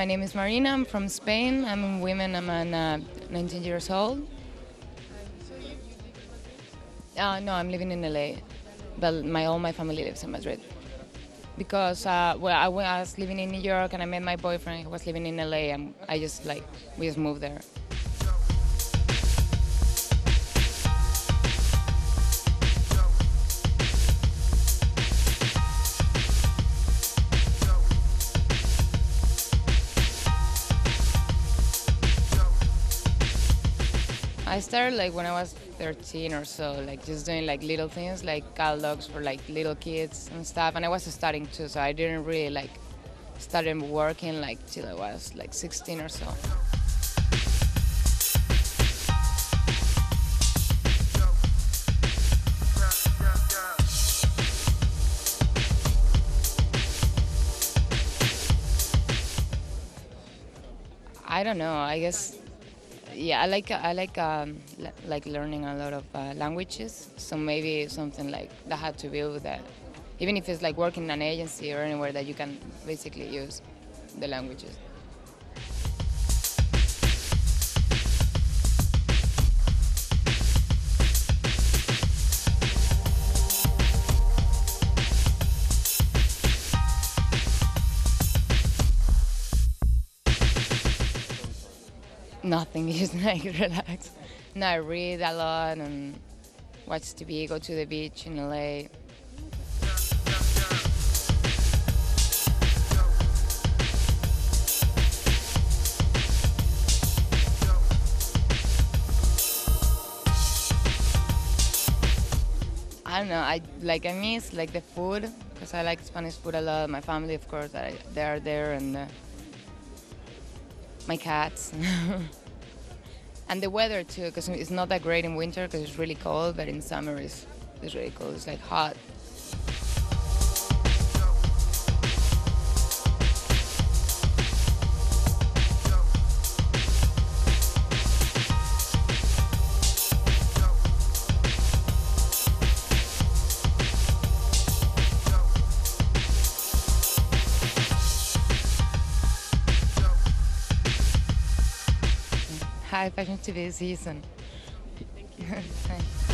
My name is Marina. I'm from Spain. I'm a woman. I'm an, uh, 19 years old. Uh, no, I'm living in LA, but my all my family lives in Madrid. Because uh, well, I, was living in New York and I met my boyfriend who was living in LA, and I just like we just moved there. I started like when I was 13 or so, like just doing like little things like catalogs for like little kids and stuff. And I was studying too, so I didn't really like started working like till I was like 16 or so. I don't know. I guess yeah, I like I like um, like learning a lot of uh, languages. So maybe something like that had to do with that. Even if it's like working in an agency or anywhere that you can basically use the languages. Nothing, just like relax. No, I read a lot and watch TV, go to the beach in LA. I don't know. I like I miss like the food because I like Spanish food a lot. My family, of course, I, they are there, and uh, my cats, and the weather too. Because it's not that great in winter because it's really cold, but in summer it's it's really cold. It's like hot. Hi, Fashion TV season. Thank you.